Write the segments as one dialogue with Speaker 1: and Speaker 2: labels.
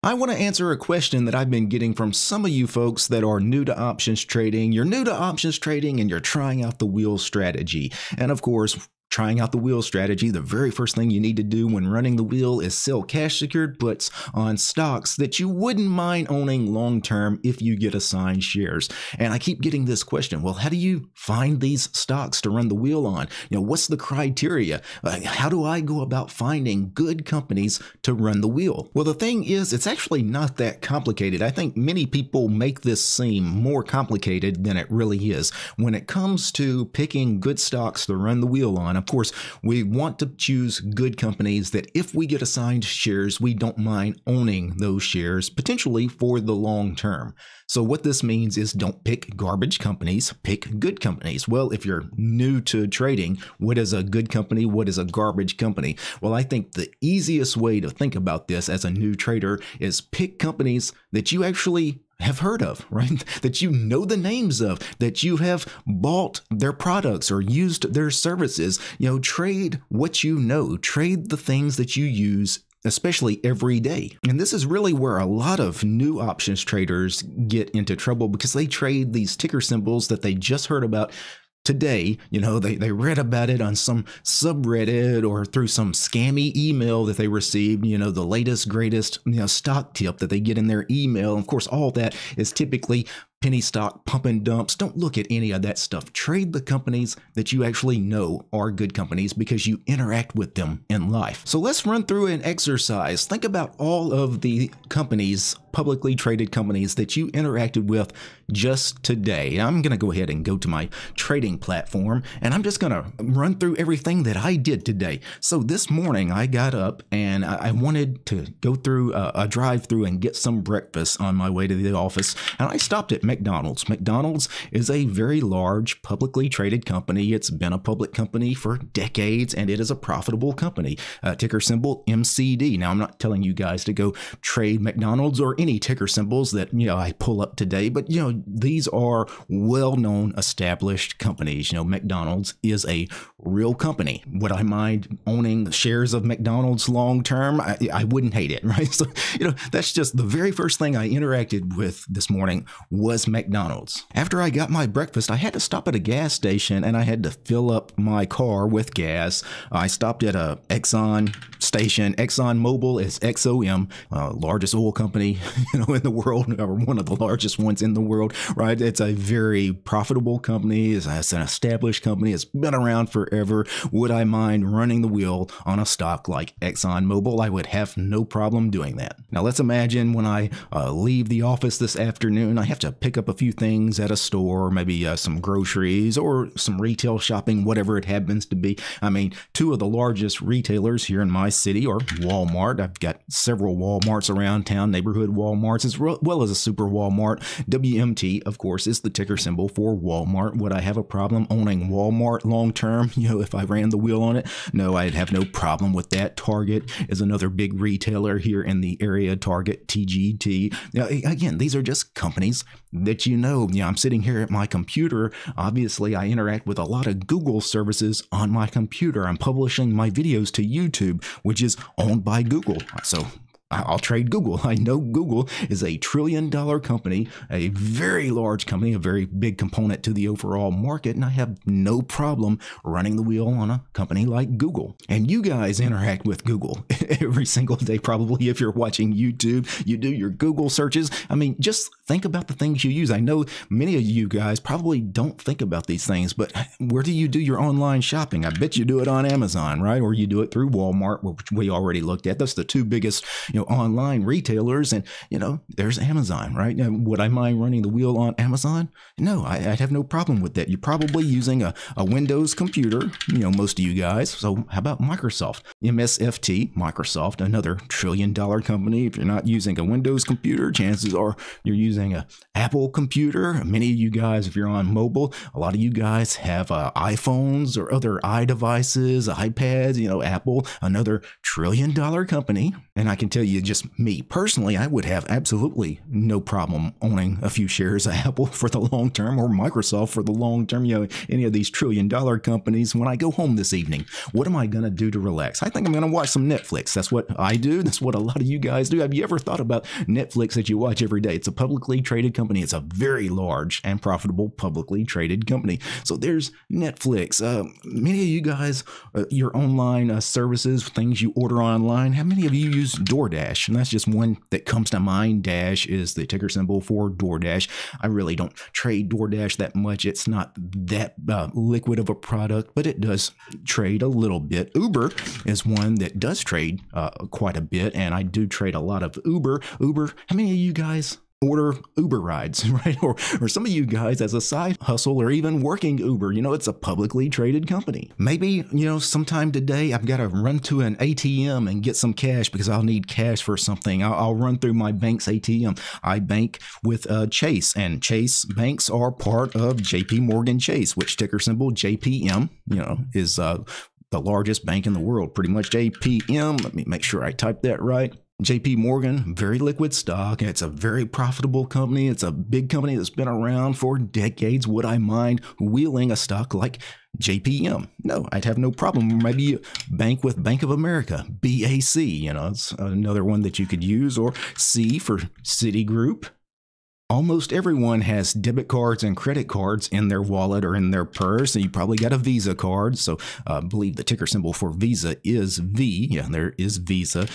Speaker 1: I want to answer a question that I've been getting from some of you folks that are new to options trading. You're new to options trading and you're trying out the wheel strategy. And of course, Trying out the wheel strategy, the very first thing you need to do when running the wheel is sell cash secured puts on stocks that you wouldn't mind owning long term if you get assigned shares. And I keep getting this question well, how do you find these stocks to run the wheel on? You know, what's the criteria? Uh, how do I go about finding good companies to run the wheel? Well, the thing is, it's actually not that complicated. I think many people make this seem more complicated than it really is. When it comes to picking good stocks to run the wheel on, of course, we want to choose good companies that if we get assigned shares, we don't mind owning those shares potentially for the long term. So, what this means is don't pick garbage companies, pick good companies. Well, if you're new to trading, what is a good company? What is a garbage company? Well, I think the easiest way to think about this as a new trader is pick companies that you actually have heard of, right? That you know the names of, that you have bought their products or used their services. You know, trade what you know, trade the things that you use especially every day. And this is really where a lot of new options traders get into trouble because they trade these ticker symbols that they just heard about today, you know, they, they read about it on some subreddit or through some scammy email that they received, you know, the latest, greatest, you know, stock tip that they get in their email. Of course, all that is typically penny stock, pump and dumps. Don't look at any of that stuff. Trade the companies that you actually know are good companies because you interact with them in life. So let's run through an exercise. Think about all of the companies, publicly traded companies that you interacted with just today. I'm going to go ahead and go to my trading platform and I'm just going to run through everything that I did today. So this morning I got up and I wanted to go through a, drive through and get some breakfast on my way to the office. And I stopped at McDonald's. McDonald's is a very large publicly traded company. It's been a public company for decades and it is a profitable company. Uh, ticker symbol MCD. Now, I'm not telling you guys to go trade McDonald's or any ticker symbols that, you know, I pull up today, but, you know, these are well known established companies. You know, McDonald's is a real company. Would I mind owning shares of McDonald's long term? I, I wouldn't hate it, right? So, you know, that's just the very first thing I interacted with this morning was was McDonald's. After I got my breakfast, I had to stop at a gas station and I had to fill up my car with gas. I stopped at a Exxon station. Exxon Mobil is XOM, uh, largest oil company you know in the world, or one of the largest ones in the world. Right? It's a very profitable company. It's, an established company. It's been around forever. Would I mind running the wheel on a stock like Exxon Mobil? I would have no problem doing that. Now let's imagine when I uh, leave the office this afternoon, I have to pick pick up a few things at a store, maybe uh, some groceries or some retail shopping, whatever it happens to be. I mean, two of the largest retailers here in my city are Walmart. I've got several Walmarts around town, neighborhood Walmarts, as well as a super Walmart. WMT, of course, is the ticker symbol for Walmart. Would I have a problem owning Walmart long term? You know, if I ran the wheel on it? No, I'd have no problem with that. Target is another big retailer here in the area, Target, TGT. Now, again, these are just companies that you know. You know, I'm sitting here at my computer. Obviously, I interact with a lot of Google services on my computer. I'm publishing my videos to YouTube, which is owned by Google. So I'll trade Google. I know Google is a trillion dollar company, a mm-hmm. very large company, a very big component to the overall market, and I have no problem running the wheel on a company like Google. And you guys mm-hmm. interact with Google every single day, probably if you're watching YouTube, you do your Google searches. I mean, just think about the things you use. I know many of you guys probably don't think about these things, but where do you do your online shopping? I bet you do it on Amazon, right? Or you do it through Walmart, which we already looked at. That's the two biggest, know, online retailers. And, you know, there's Amazon, right? Now, would I mind running the wheel on Amazon? No, I, would have no problem with that. You're probably using a, a Windows computer, you know, most of you guys. So how about Microsoft? MSFT, Microsoft, another trillion dollar company. If you're not using a Windows computer, chances are you're using a Apple computer. Many of you guys, if you're on mobile, a lot of you guys have uh, iPhones or other iDevices, iPads, you know, Apple, another trillion dollar company. And I can tell you, just me personally, I would have absolutely no problem owning a few shares of Apple for the long term or Microsoft for the long term, you know, any of these trillion dollar companies. When I go home this evening, what am I going to do to relax? I think I'm going to watch some Netflix. That's what I do. That's what a lot of you guys do. Have you ever thought about Netflix that you watch every day? It's a publicly traded company. It's a very large and profitable publicly traded company. So there's Netflix. Uh, many of you guys, uh, your online uh, services, things you order online, how many of you use DoorDash? And that's just one that comes to mind. Dash is the ticker symbol for DoorDash. I really don't trade DoorDash that much. It's not that uh, liquid of a product, but it does trade a little bit. Uber is one that does trade uh, quite a bit, and I do trade a lot of Uber. Uber, how many of you guys order Uber rides, right? Or, or some of you guys as a side hustle or even working Uber. You know, it's a publicly traded company. Maybe, you know, sometime today I've got to run to an ATM and get some cash because I'll need cash for something. I'll, I'll run through my bank's ATM. I bank with uh, Chase, and Chase banks are part of JP Morgan Chase, which ticker symbol JPM, you know, is uh, the largest bank in the world, pretty much JPM. Let me make sure I type that right. JP Morgan, very liquid stock. It's a very profitable company. It's a big company that's been around for decades. Would I mind wheeling a stock like JPM? No, I'd have no problem. Maybe bank with Bank of America, BAC, you know, it's another one that you could use, or C for Citigroup. Almost everyone has debit cards and credit cards in their wallet or in their purse. And you probably got a Visa card. So uh, I believe the ticker symbol for Visa is V. Yeah, there is Visa.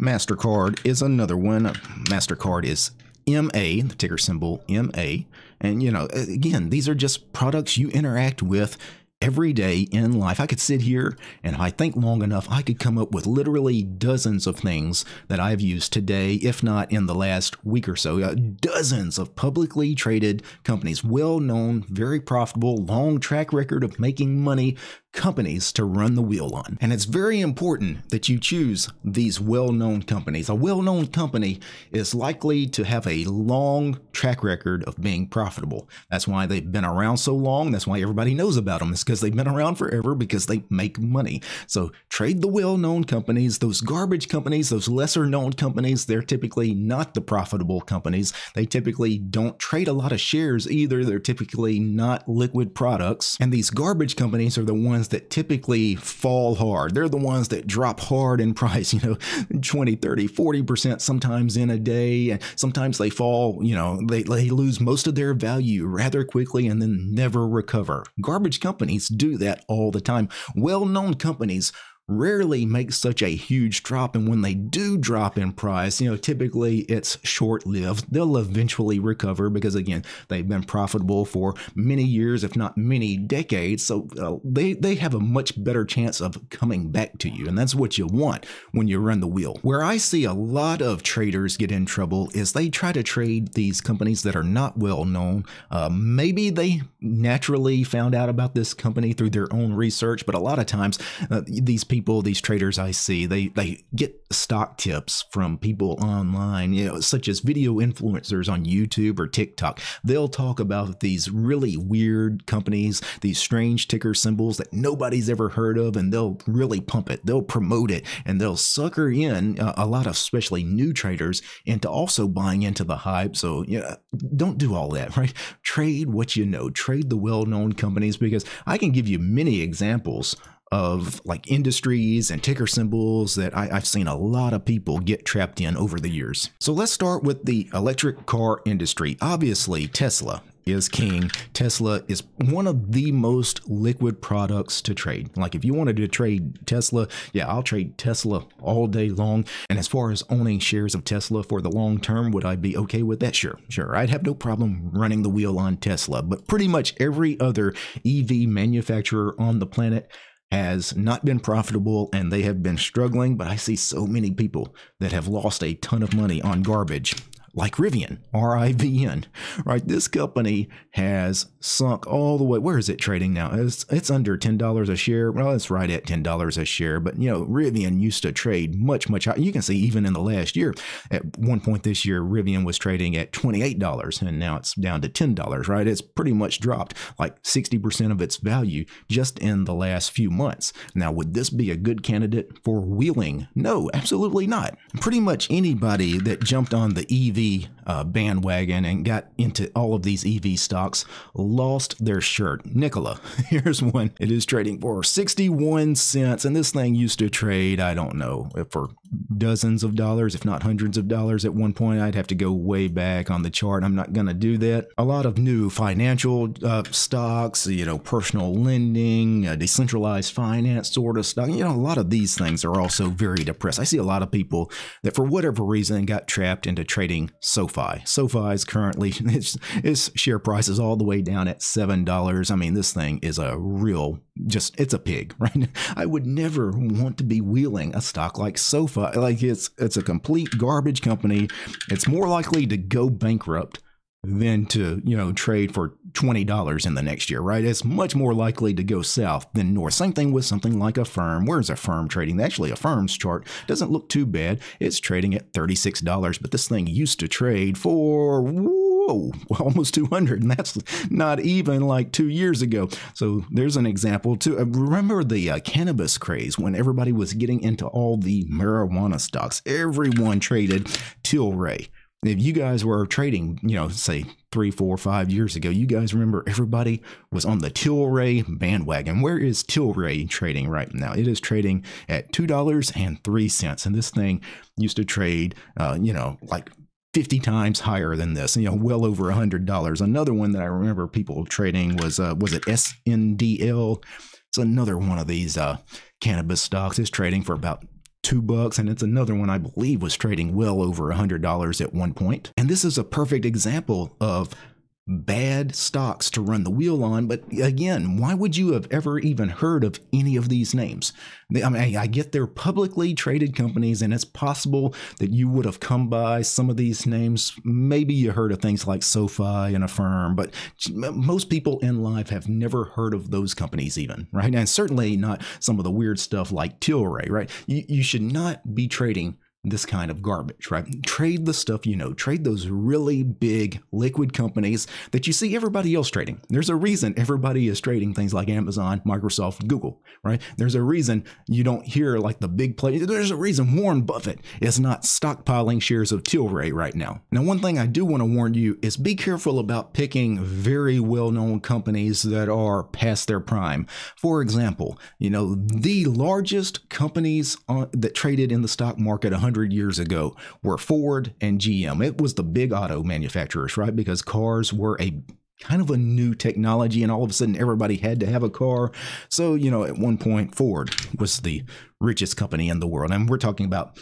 Speaker 1: MasterCard is another one. MasterCard is MA, the ticker symbol MA. And, you know, again, these are just products you interact with every day in life. I could sit here and if I think long enough, I could come up with literally dozens of things that I've used today, if not in the last week or so. Uh, dozens of publicly traded companies, well known, very profitable, long track record of making money companies to run the wheel on. And it's very important that you choose these well known companies. A well known company is likely to have a long track record of being profitable. That's why they've been around so long. That's why everybody knows about them. It's because they've been around forever because they make money. So trade the well known companies. Those garbage companies, those lesser known companies, they're typically not the profitable companies. They typically don't trade a lot of shares either. They're typically not liquid products. And these garbage companies are the ones that typically fall hard. They're the ones that drop hard in price, you know, 20, 30, 40% sometimes in a day. And sometimes they fall, you know, they, they lose most of their value rather quickly and then never recover. Garbage companies do that all the time. Well known companies rarely make such a huge drop and when they do drop in price you know typically it's short lived they'll eventually recover because again they've been profitable for many years if not many decades so uh, they they have a much better chance of coming back to you and that's what you want when you run the wheel. Where i see a lot of traders get in trouble is they try to trade these companies that are not well known. Uh, maybe they naturally found out about this company through their own research but a lot of times uh, these people people, these traders I see, they they get stock tips from people online, you know, such as video influencers on YouTube or TikTok. They'll talk about these really weird companies, these strange ticker symbols that nobody's ever heard of, and they'll really pump it. They'll promote it, and they'll sucker in uh, a lot of especially new traders into also buying into the hype. So yeah, don't do all that, right? Trade what you know. Trade the well-known companies because I can give you many examples of like industries and ticker symbols that I, have seen a lot of people get trapped in over the years. So let's start with the electric car industry. Obviously, Tesla is king. Tesla is one of the most liquid products to trade. Like if you wanted to trade Tesla, yeah, I'll trade Tesla all day long. And as far as owning shares of Tesla for the long term, would I be okay with that? Sure, sure. I'd have no problem running the wheel on Tesla. But pretty much every other EV manufacturer on the planet has not been profitable and they have been struggling, but I see so many people that have lost a ton of money on garbage. Like Rivian, R I V N, right? This company has sunk all the way. Where is it trading now? It's, it's under $10 a share. Well, it's right at $10 a share. But, you know, Rivian used to trade much, much higher. You can see even in the last year, at one point this year, Rivian was trading at $28 and now it's down to $10, right? It's pretty much dropped like 60% of its value just in the last few months. Now, would this be a good candidate for wheeling? No, absolutely not. Pretty much anybody that jumped on the EV see uh, bandwagon and got into all of these EV stocks lost their shirt. Nikola, here's one. It is trading for 61 cents, and this thing used to trade, I don't know, for dozens of dollars, if not hundreds of dollars at one point. I'd have to go way back on the chart. I'm not going to do that. A lot of new financial uh, stocks, you know, personal lending, uh, decentralized finance sort of stuff. You know, a lot of these things are also very depressed. I see a lot of people that, for whatever reason, got trapped into trading SoFi. SoFi is currently its, its share price is all the way down at seven dollars. I mean, this thing is a real just it's a pig, right? I would never want to be wheeling a stock like SoFi. Like it's it's a complete garbage company. It's more likely to go bankrupt than to you know trade for twenty dollars in the next year, right? It's much more likely to go south than north. Same thing with something like Affirm. Where's Affirm trading? Actually, Affirm's chart doesn't look too bad. It's trading at thirty six dollars, but this thing used to trade for whoa, almost two hundred, and that's not even like two years ago. So there's an example too. Uh, remember the uh, cannabis craze when everybody was getting into all the marijuana stocks? Everyone traded Tilray if you guys were trading, you know, say three, four, five years ago, you guys remember everybody was on the Tilray bandwagon. Where is Tilray trading right now? It is trading at two dollars and three cents, and this thing used to trade, uh, you know, like 50 times higher than this, you know, well over $100. Another one that I remember people trading was, uh, was it SNDL? It's another one of these uh, cannabis stocks. It's trading for about two bucks, and it's another one I believe was trading well over a hundred dollars at one point. And this is a perfect example of bad stocks to run the wheel on. But again, why would you have ever even heard of any of these names? I mean, I get they're publicly traded companies, and it's possible that you would have come by some of these names. Maybe you heard of things like SoFi and Affirm, but most people in life have never heard of those companies, even, right? And certainly not some of the weird stuff like Tilray, right? You, you should not be trading this kind of garbage, right? Trade the stuff you know. Trade those really big liquid companies that you see everybody else trading. There's a reason everybody is trading things like Amazon, Microsoft, Google, right? There's a reason you don't hear like the big players. There's a reason Warren Buffett is not stockpiling shares of Tilray right now. Now, one thing I do want to warn you is be careful about picking very well-known companies that are past their prime. For example, you know, the largest companies on, that traded in the stock market 100 years ago were Ford and GM. It was the big auto manufacturers, right? Because cars were a kind of a new technology and all of a sudden everybody had to have a car. So, you know, at one point Ford was the richest company in the world. And we're talking about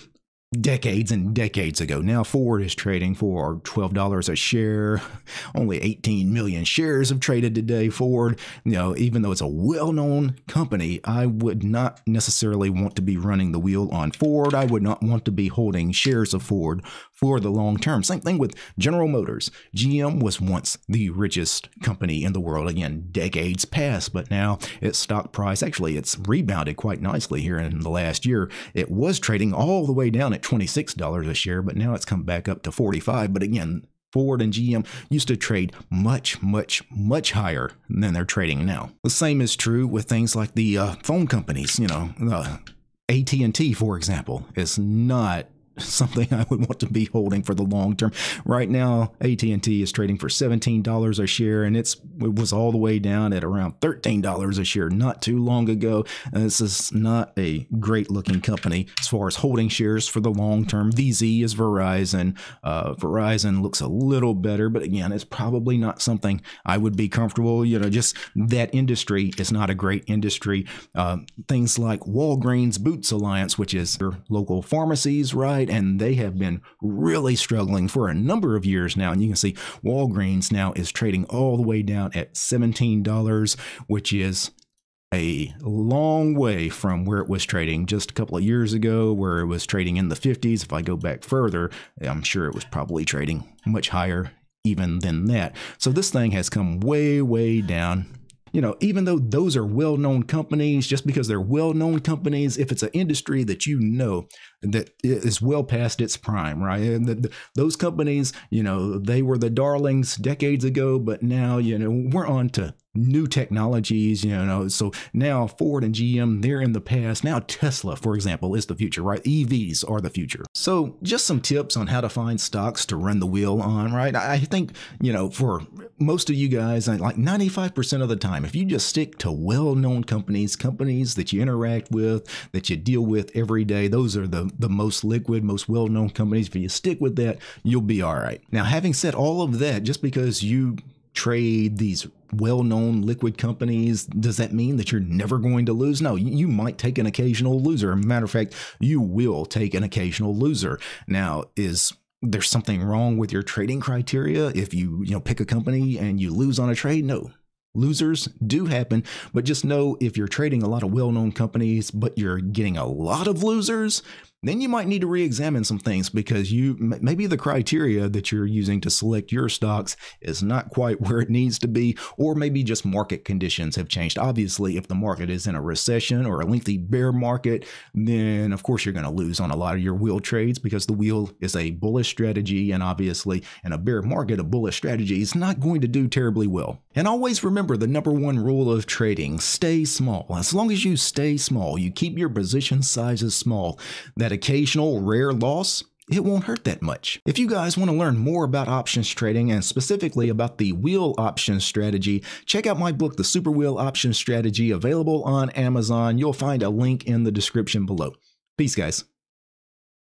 Speaker 1: decades and decades ago. Now Ford is trading for $12 a share. Only 18 million shares have traded today. Ford, you know, even though it's a well-known company, I would not necessarily want to be running the wheel on Ford. I would not want to be holding shares of Ford for the long term. Same thing with General Motors. GM was once the richest company in the world. Again, decades past, but now its stock price actually it's rebounded quite nicely here in the last year. It was trading all the way down at $26 a share, but now it's come back up to 45. But again, Ford and GM used to trade much, much, much higher than they're trading now. The same is true with things like the uh, phone companies. You know, AT&T, for example, is not something I would want to be holding for the long term. Right now, AT&T is trading for $17 a share and it's it was all the way down at around $13 a share not too long ago. And this is not a great looking company as far as holding shares for the long term. VZ is Verizon. Uh, Verizon looks a little better, but again, it's probably not something I would be comfortable. You know, just that industry is not a great industry. Uh, things like Walgreens Boots Alliance, which is their local pharmacies, right? And they have been really struggling for a number of years now. And you can see Walgreens now is trading all the way down at $17, which is a long way from where it was trading just a couple of years ago, where it was trading in the 50s. If I go back further, I'm sure it was probably trading much higher even than that. So this thing has come way, way down you know, even though those are well known companies, just because they're well known companies, if it's an industry that you know that is well past its prime, right? And the, the, those companies, you know, they were the darlings decades ago, but now, you know, we're on to new technologies, you know. So now Ford and GM, they're in the past. Now Tesla, for example, is the future, right? EVs are the future. So just some tips on how to find stocks to run the wheel on, right? I think, you know, for most of you guys, like 95% of the time, if you just stick to well-known companies, companies that you interact with, that you deal with every day, those are the, the most liquid, most well-known companies. If you stick with that, you'll be all right. Now, having said all of that, just because you trade these well known liquid companies, does that mean that you're never going to lose? No, you might take an occasional loser. matter of fact, you will take an occasional loser. Now, is there's something wrong with your trading criteria if you you know pick a company and you lose on a trade no losers do happen but just know if you're trading a lot of well-known companies but you're getting a lot of losers then you might need to re-examine some things because you maybe the criteria that you're using to select your stocks is not quite where it needs to be or maybe just market conditions have changed. Obviously if the market is in a recession or a lengthy bear market then of course you're going to lose on a lot of your wheel trades because the wheel is a bullish strategy and obviously in a bear market a bullish strategy is not going to do terribly well. And always remember the number one rule of trading stay small. As long as you stay small you keep your position sizes small that occasional rare loss, it won't hurt that much. If you guys want to learn more about options trading and specifically about the wheel option strategy, check out my book, The Super Wheel Option Strategy, available on Amazon. You'll find a link in the description below. Peace, guys.